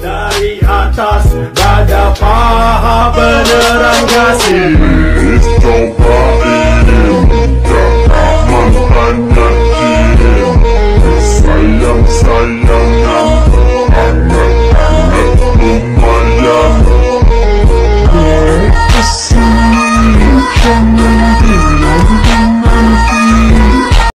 Dari atas gada paha beneran kasih Cobain Gak aman hanya Sayang-sayangan Anget-anget